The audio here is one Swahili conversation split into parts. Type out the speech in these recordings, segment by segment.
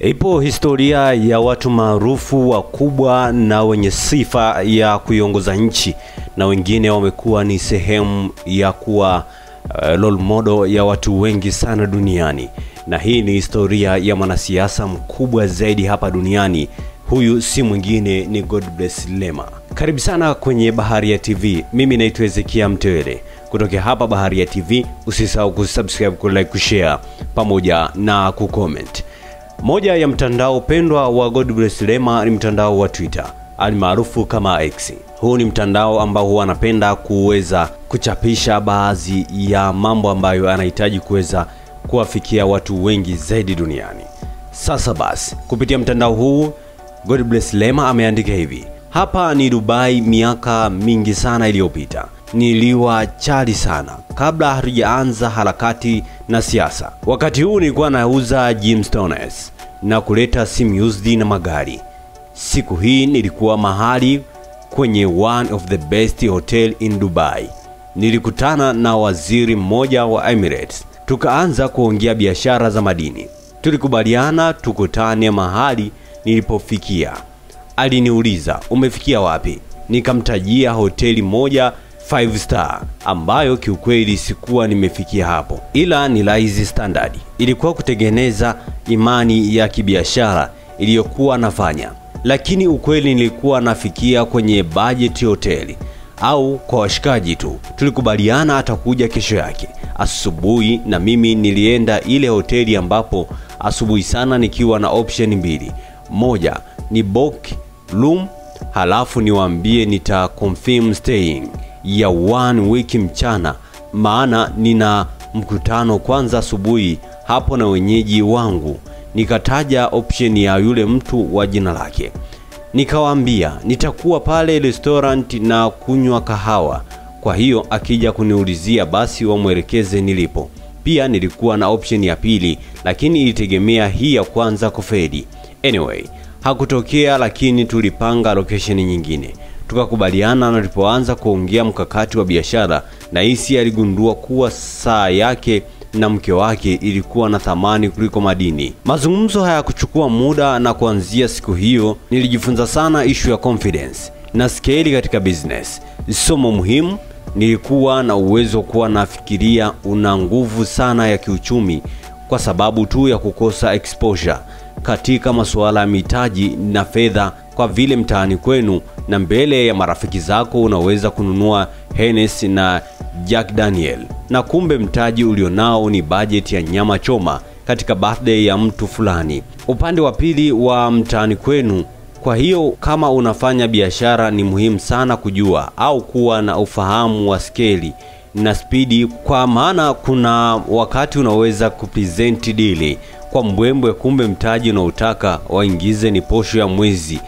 Ipo historia ya watu maarufu wakubwa na wenye sifa ya kuiongoza nchi na wengine wamekuwa ni sehemu ya kuwa uh, role model ya watu wengi sana duniani, na hii ni historia ya mwanasiasa mkubwa zaidi hapa duniani. Huyu si mwingine ni Godbless Lema. Karibu sana kwenye Baharia TV. Mimi naitwa Ezekia Mtewele kutokea hapa Baharia TV. Usisahau kusubscribe, kulike, kushare pamoja na kucomment. Moja ya mtandao pendwa wa Godbless Lema ni mtandao wa Twitter almaarufu kama X. Huu ni mtandao ambao huwa anapenda kuweza kuchapisha baadhi ya mambo ambayo anahitaji kuweza kuwafikia watu wengi zaidi duniani. Sasa basi, kupitia mtandao huu Godbless Lema ameandika hivi: hapa ni Dubai miaka mingi sana iliyopita, niliwa chali sana kabla hatujaanza harakati na siasa. Wakati huu nilikuwa nauza gemstones na kuleta simu used na magari. Siku hii nilikuwa mahali kwenye one of the best hotel in Dubai. Nilikutana na waziri mmoja wa Emirates, tukaanza kuongea biashara za madini. Tulikubaliana tukutane mahali nilipofikia. Aliniuliza umefikia wapi? Nikamtajia hoteli moja five star ambayo kiukweli sikuwa nimefikia hapo, ila ni laizi standard. Ilikuwa kutengeneza imani ya kibiashara iliyokuwa nafanya, lakini ukweli nilikuwa nafikia kwenye budget hoteli. Au kwa washikaji tu. Tulikubaliana atakuja kesho yake. Asubuhi, na mimi nilienda ile hoteli ambapo asubuhi sana nikiwa na option mbili, moja ni book room, halafu niwaambie nita confirm staying ya one week mchana, maana nina mkutano kwanza asubuhi hapo na wenyeji wangu. Nikataja option ya yule mtu wa jina lake, nikawaambia nitakuwa pale restaurant na kunywa kahawa, kwa hiyo akija kuniulizia basi wamwelekeze nilipo. Pia nilikuwa na option ya pili, lakini ilitegemea hii ya kwanza kufedi. Anyway, hakutokea, lakini tulipanga location nyingine tukakubaliana na tulipoanza kuongea mkakati wa biashara, na hisi aligundua kuwa saa yake na mke wake ilikuwa na thamani kuliko madini. Mazungumzo hayakuchukua muda, na kuanzia siku hiyo nilijifunza sana ishu ya confidence na scale katika business. Somo muhimu, nilikuwa na uwezo kuwa nafikiria una nguvu sana ya kiuchumi kwa sababu tu ya kukosa exposure katika masuala ya mitaji na fedha, kwa vile mtaani kwenu. Na mbele ya marafiki zako unaweza kununua Hennes na Jack Daniel, na kumbe mtaji ulionao ni bajeti ya nyama choma katika birthday ya mtu fulani. Upande wa pili wa mtaani kwenu. Kwa hiyo kama unafanya biashara, ni muhimu sana kujua au kuwa na ufahamu wa skeli na spidi, kwa maana kuna wakati unaweza kupresent dili kwa mbwembwe, kumbe mtaji unaotaka waingize ni posho ya mwezi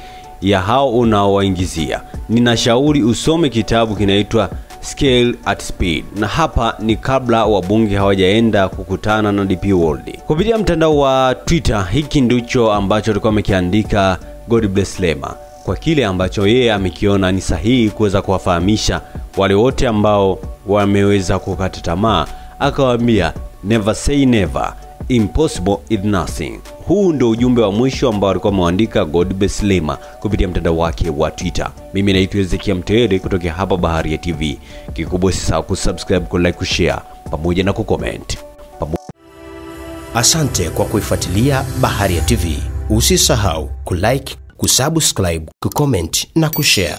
ya hao unaowaingizia. Ninashauri usome kitabu kinaitwa Scale at Speed, na hapa ni kabla wabunge hawajaenda kukutana na DP World. Kupitia mtandao wa Twitter, hiki ndicho ambacho alikuwa amekiandika God bless Lema kwa kile ambacho yeye amekiona ni sahihi kuweza kuwafahamisha wale wote ambao wameweza kukata tamaa, akawaambia never say never, impossible is nothing. Huu ndio ujumbe wa mwisho ambao alikuwa ameandika Godbless Lema kupitia mtandao wake wa Twitter. Mimi naitwa Ezekia Mtewele kutokea hapa bahari ya TV. Kikubwa usisahau kusubscribe, kulike, kushare pamoja na kucomment. Asante kwa kuifuatilia bahari ya TV. Usisahau kulike, kusubscribe, kucomment na kushare.